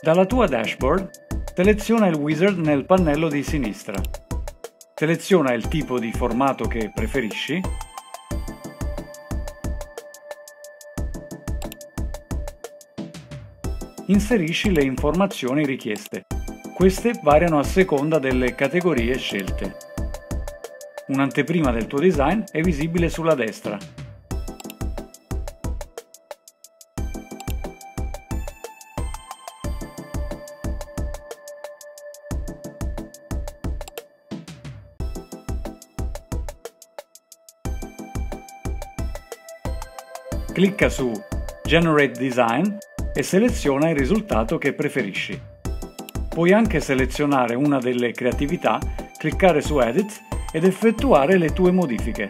Dalla tua dashboard, seleziona il wizard nel pannello di sinistra. Seleziona il tipo di formato che preferisci Inserisci le informazioni richieste. Queste variano a seconda delle categorie scelte. Un'anteprima del tuo design è visibile sulla destra. Clicca su Generate Design e seleziona il risultato che preferisci. Puoi anche selezionare una delle creatività, cliccare su Edit ed effettuare le tue modifiche.